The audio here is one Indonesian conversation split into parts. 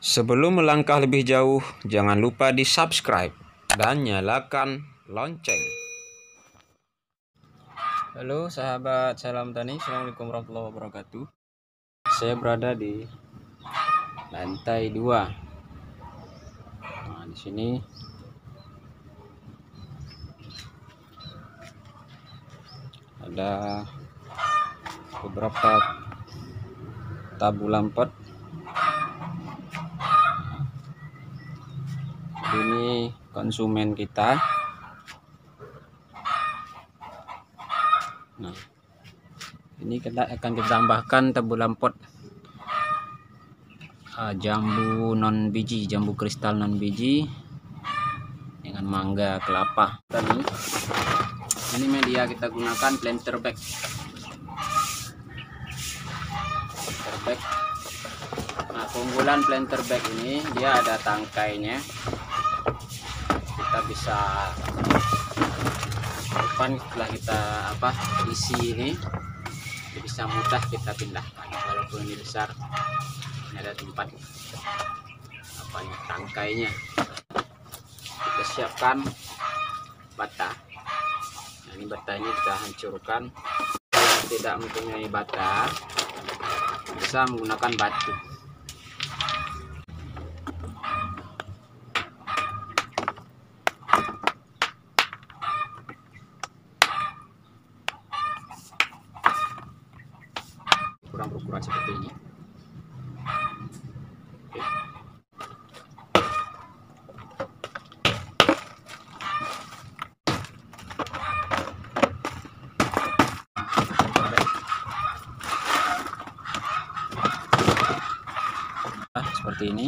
Sebelum melangkah lebih jauh, jangan lupa di subscribe dan nyalakan lonceng. Halo sahabat salam tani, assalamualaikum warahmatullahi wabarakatuh. Saya berada di lantai dua. Nah, di sini ada beberapa tabu lampet ini konsumen kita. Nah ini kita akan kita tambahkan tebu lampot. Uh, jambu non biji jambu kristal non biji dengan mangga kelapa. Tadi ini media kita gunakan planter bag. Planter bag. Nah keunggulan planter bag ini dia ada tangkainya kita bisa depan setelah kita apa isi ini bisa mudah kita pindahkan. Walaupun ini besar ini ada tempat apa ini tangkainya. Kita siapkan bata. Nah, ini bata ini kita hancurkan. Yang tidak mempunyai bata bisa menggunakan batu kurang berukuran seperti ini Oke. Nah, seperti ini.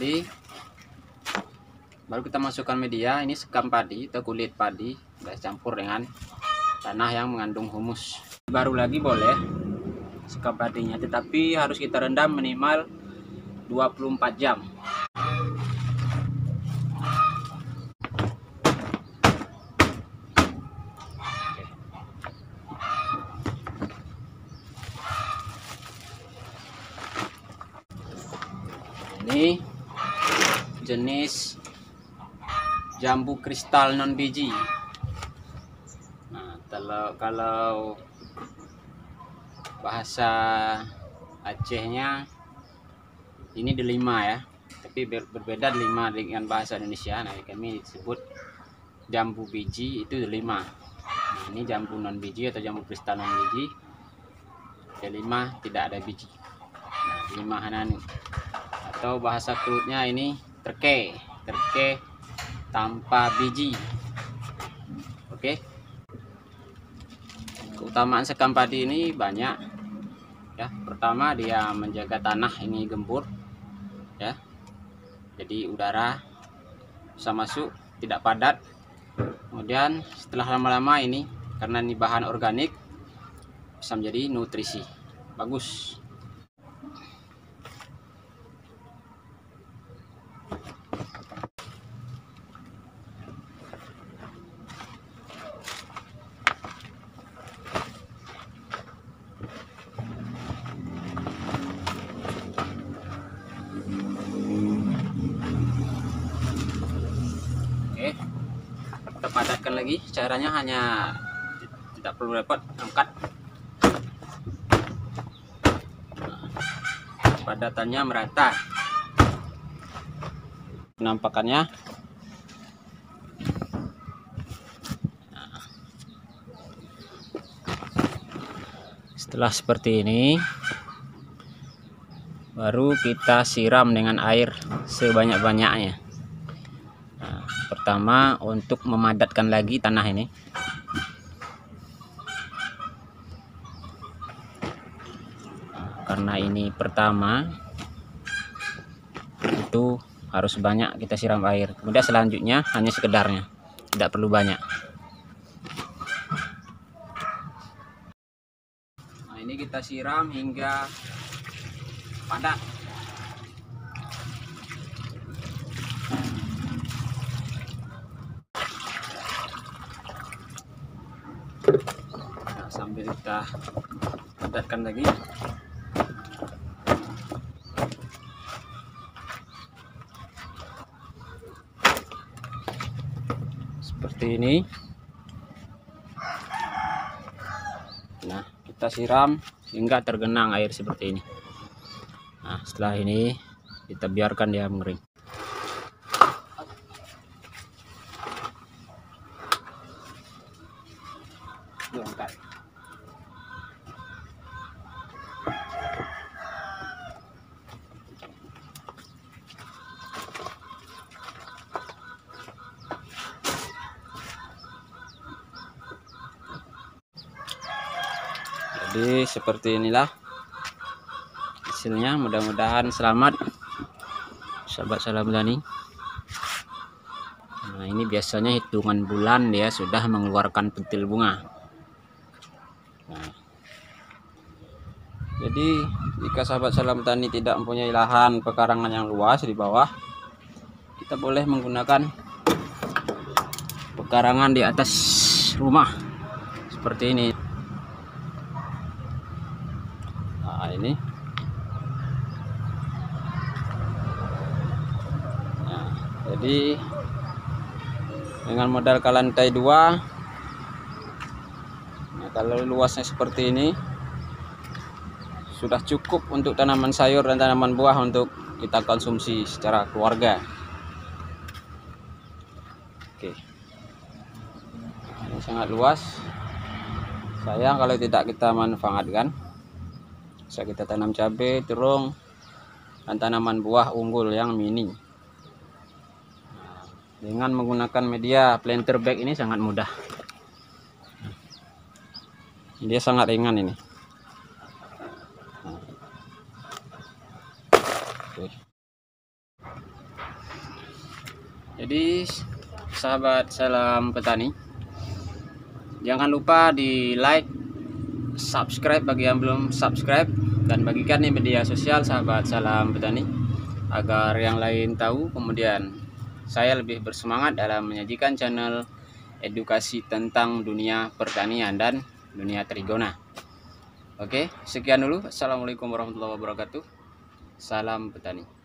Jadi baru kita masukkan media. Ini sekam padi atau kulit padi. Kita campur dengan tanah yang mengandung humus. Baru lagi boleh sekam padinya tetapi harus kita rendam minimal 24 jam ini jenis jambu kristal non biji. Nah, kalau kalau bahasa Acehnya ini delima ya, tapi ber- berbeda delima dengan bahasa Indonesia. Nah, kami disebut jambu biji itu delima. Nah, ini jambu non biji atau jambu kristal non biji. Delima tidak ada biji. Nah, delima hanan atau bahasa kulitnya ini terke, terke tanpa biji. Oke. Keutamaan sekam padi ini banyak ya. Pertama dia menjaga tanah ini gembur ya. Jadi udara bisa masuk tidak padat. Kemudian setelah lama-lama ini karena ini bahan organik bisa menjadi nutrisi. Bagus Oke, kita padatkan lagi. Caranya hanya tidak perlu repot, angkat. Nah, Padatannya merata. Penampakannya. Setelah seperti ini, baru kita siram dengan air sebanyak-banyaknya. Nah, pertama untuk memadatkan lagi tanah ini. Karena ini pertama itu harus banyak kita siram air. Kemudian selanjutnya hanya sekedarnya, tidak perlu banyak. Nah, ini kita siram hingga padat. Nah, sambil kita padatkan lagi seperti ini. Nah kita siram hingga tergenang air seperti ini. Nah setelah ini kita biarkan dia mengering jadi seperti inilah hasilnya. Mudah-mudahan selamat. Sahabat salam tani nah ini biasanya hitungan bulan dia sudah mengeluarkan pentil bunga. Nah, jadi jika sahabat salam tani tidak mempunyai lahan pekarangan yang luas di bawah kita boleh menggunakan pekarangan di atas rumah. Seperti ini nah ini. Nah, jadi dengan modal ke lantai dua nah, kalau luasnya seperti ini sudah cukup untuk tanaman sayur dan tanaman buah untuk kita konsumsi secara keluarga. Oke. Ini sangat luas. Sayang kalau tidak kita manfaatkan bisa kita tanam cabai terung dan tanaman buah unggul yang mini. Dengan menggunakan media planter bag ini sangat mudah. Dia sangat ringan ini. Jadi sahabat salam petani jangan lupa di like subscribe bagi yang belum subscribe dan bagikan di media sosial sahabat salam petani agar yang lain tahu. Kemudian saya lebih bersemangat dalam menyajikan channel edukasi tentang dunia pertanian dan dunia trigona. Oke sekian dulu. Assalamualaikum warahmatullahi wabarakatuh. Salam petani